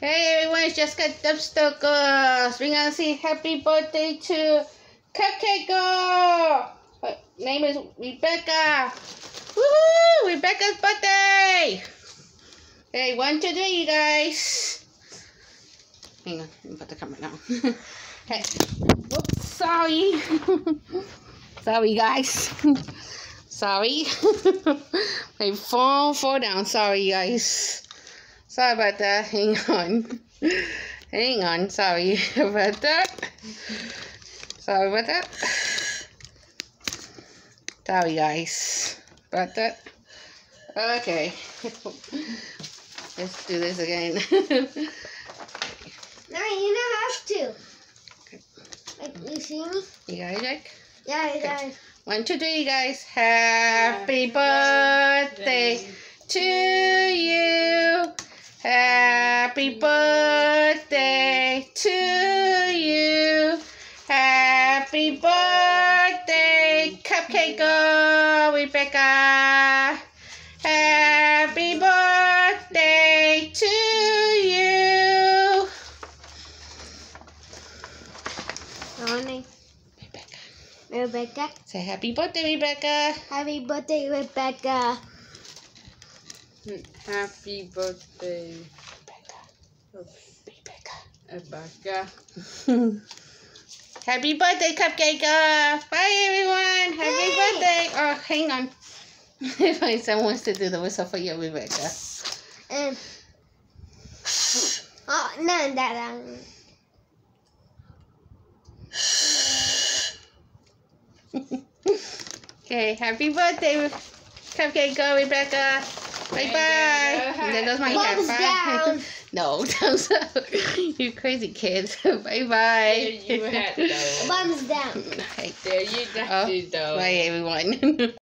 Hey everyone, it's Jessica Dubstokers. We're gonna uh, sing happy birthday to Cupcake Girl. Her name is Rebecca. Woohoo! Rebecca's birthday. Hey, one, two, three, you guys. Hang on, let me put the camera down. hey, whoops, sorry. sorry, guys. sorry. My phone fall down. Sorry, guys. Sorry about that. Hang on. Hang on. Sorry about that. Sorry about that. Sorry, guys. About that. Okay. Let's do this again. No, you don't have to. Like, you see me? you got it, Jack? Yeah, you got it. One, two, three, guys. Happy birthday to you. Happy birthday to you. Happy birthday, Cupcake Girl, Rebecca. Happy birthday to you. Morning, Rebecca. Rebecca. Say happy birthday, Rebecca. Happy birthday, Rebecca. Happy birthday, Rebecca. Rebecca. Happy birthday, Cupcake Girl. Bye, everyone. Happy Yay. birthday. Oh, hang on. if someone wants to do the whistle for you, Rebecca. And oh no, that um, Okay, happy birthday, Cupcake Girl, Rebecca. Bye bye. And There goes my Thumbs hat. Bye. no, thumbs up. you crazy kids. bye There bye. you had though. thumbs down. Okay. There you got Oh, it though. Bye, everyone.